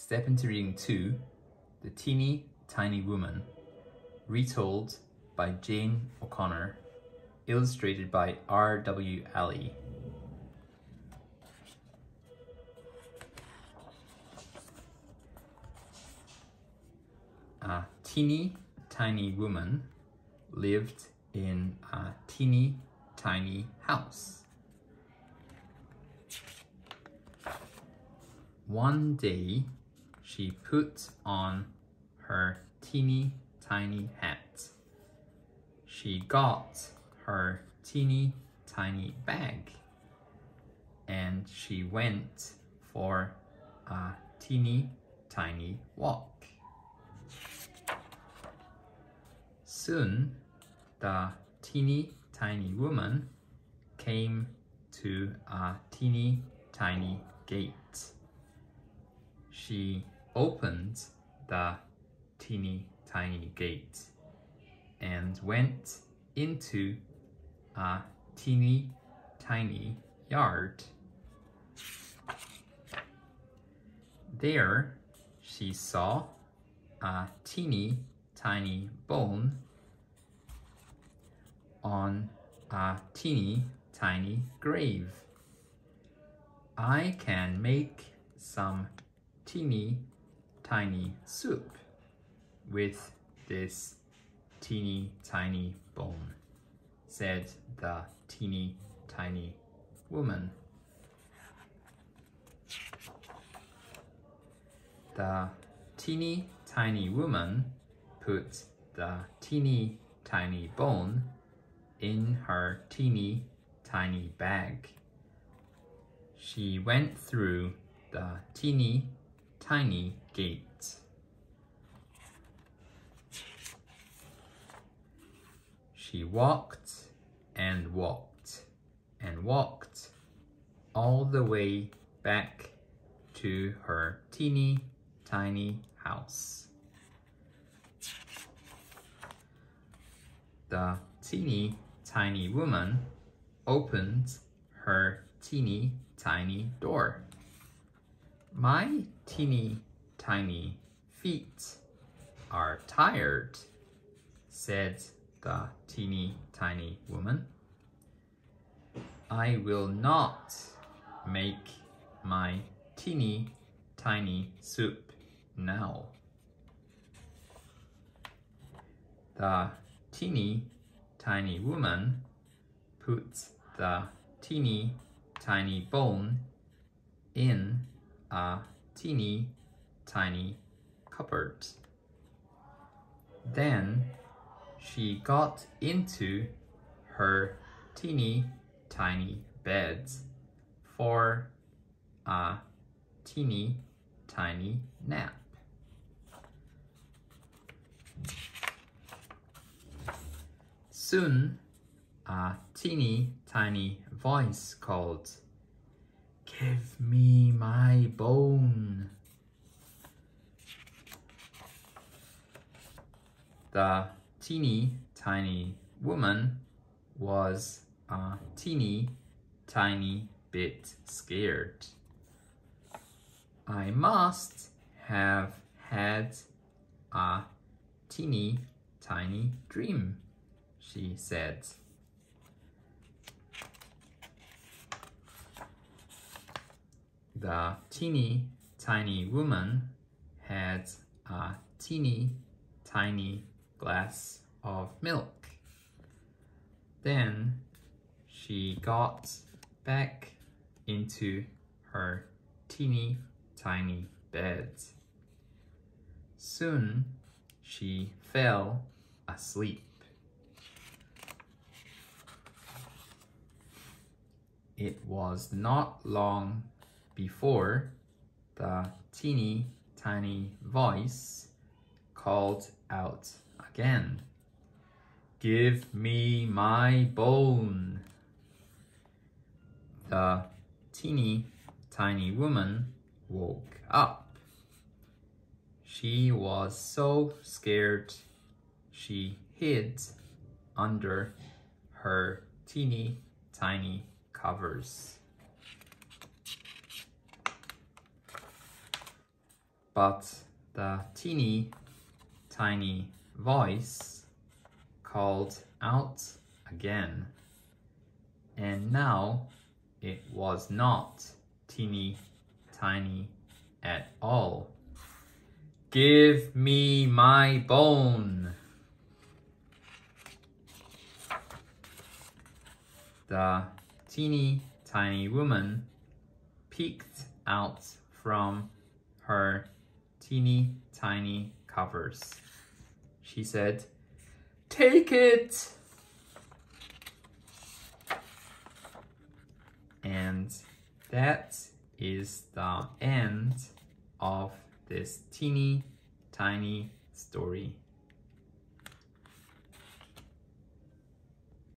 step into reading 2, The Teeny Tiny Woman, retold by Jane O'Connor, illustrated by R.W. Alley. A teeny tiny woman lived in a teeny tiny house. One day, she put on her teeny tiny hat. She got her teeny tiny bag and she went for a teeny tiny walk. Soon, the teeny tiny woman came to a teeny tiny gate she opened the teeny tiny gate and went into a teeny tiny yard. There she saw a teeny tiny bone on a teeny tiny grave. I can make some teeny tiny soup with this teeny tiny bone, said the teeny tiny woman. The teeny tiny woman put the teeny tiny bone in her teeny tiny bag. She went through the teeny tiny gate. She walked and walked and walked all the way back to her teeny tiny house. The teeny tiny woman opened her teeny tiny door. My teeny tiny feet are tired, said the teeny tiny woman. I will not make my teeny tiny soup now. The teeny tiny woman put the teeny tiny bone in a teeny tiny cupboard. Then she got into her teeny tiny bed for a teeny tiny nap. Soon, a teeny tiny voice called, Give me my bone. The teeny tiny woman was a teeny tiny bit scared. I must have had a teeny tiny dream, she said. The teeny tiny woman had a teeny tiny glass of milk. Then she got back into her teeny tiny bed. Soon she fell asleep. It was not long before the teeny tiny voice called out again. Give me my bone. The teeny tiny woman woke up. She was so scared she hid under her teeny tiny covers. But the teeny tiny voice called out again. And now it was not teeny tiny at all. Give me my bone. The teeny tiny woman peeked out from her teeny tiny covers. She said, Take it! And that is the end of this teeny tiny story.